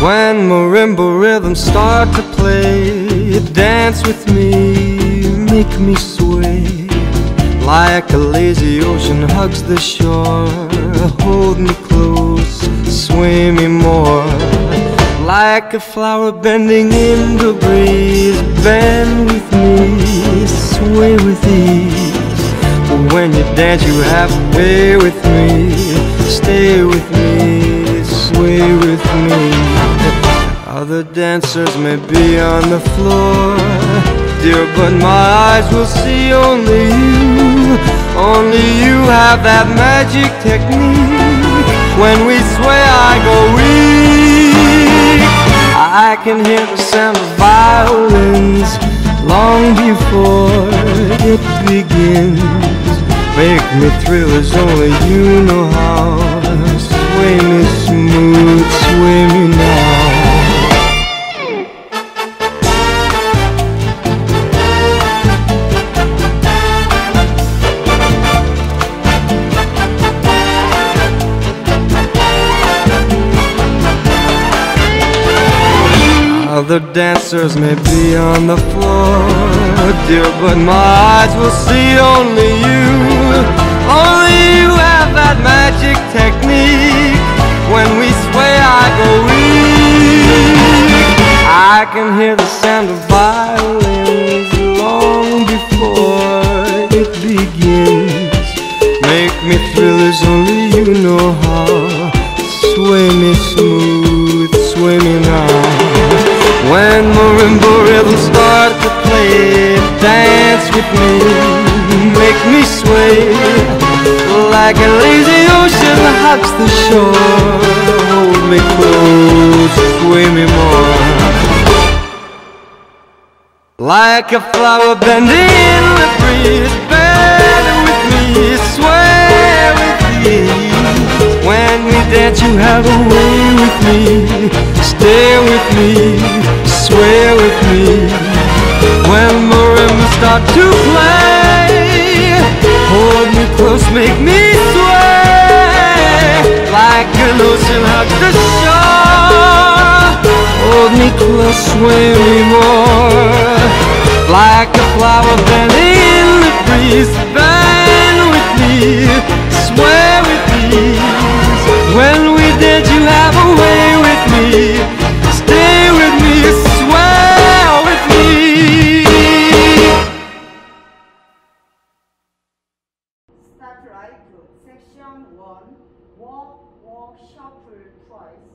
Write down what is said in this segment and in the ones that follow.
When marimba rhythms start to play, dance with me, make me sway. Like a lazy ocean hugs the shore, hold me close, sway me more. Like a flower bending in the breeze, bend with me, sway with ease. When you dance, you have to pay with me, stay with me, sway with me. Other dancers may be on the floor, dear, but my eyes will see only you. Only you have that magic technique. When we sway, I go weak. I can hear the sound of violins long before it begins. Make me thrill as only you know how. Sway me smooth, sway me now. Other dancers may be on the floor, dear, but my eyes will see only you. Only you have that magic technique. When we sway, I go weak. I can hear the sound of violins When marimba rhythms start to play, dance with me, make me sway like a lazy ocean hugs the shore. Hold me close, sway me more. Like a flower bending in the breeze, bend with me, sway with me. When we dance, you have a way with me, stay with me, sway with me. When marimbas start to play, hold me close, make me sway like an ocean hugs the shore. Hold me close, sway me more like a flower bending in the breeze. Bend with me, sway with me. When we dance, you have a way with me. Section one. Walk, walk, shuffle twice.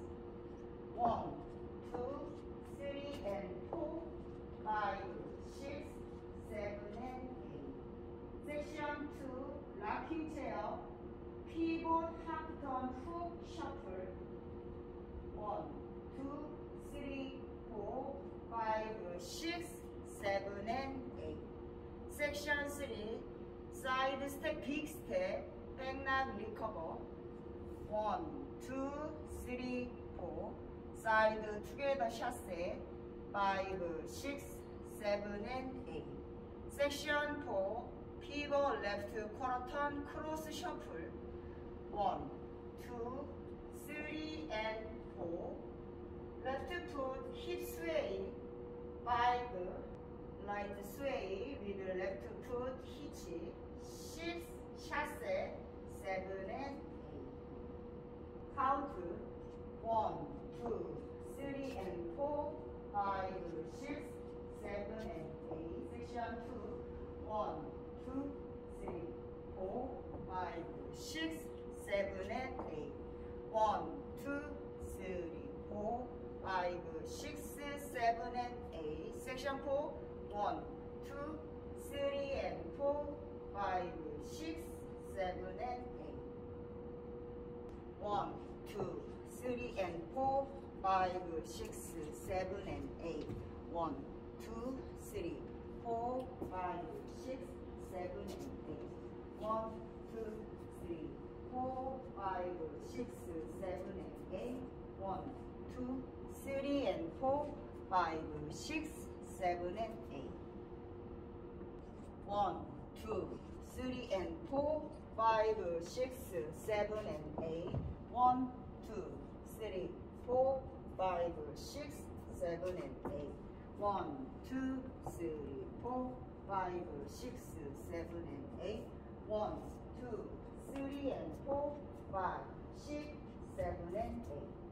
One, two, three, and four, five, six, seven, and eight. Section two. Rocking chair. Pivot, half turn, hook, shuffle. One, two, three, four, five, six, seven, and eight. Section 3, side step, big step, back knock, recover. 1, 2, 3, 4, side together chasse, 5, 6, 7, and 8. Section 4, pivot left quarter turn, cross shuffle. 1, 2, 3, and 4. Left foot hip sway, 5, right sway with left foot hitch, six chasse, seven and eight. Count one, two, three and four, five, six, seven and eight. Section two, one, two, three, four, five, six, seven and eight. One, two, three, four, five, six, seven and eight. Section four, one, two, three and 3 and four, five, six, seven and 8. One, two, three, four, five, six, seven and 8. One, two, three, four, five, six, seven and 8. One, two, three and four, five, six, seven and 8. One, two, three and four, five, six, seven and 8. 1, 2, three, four, five, six, seven, and eight. One, two, three, four, five, six, seven, and eight. One, two, three, and four, five, six, seven, and eight.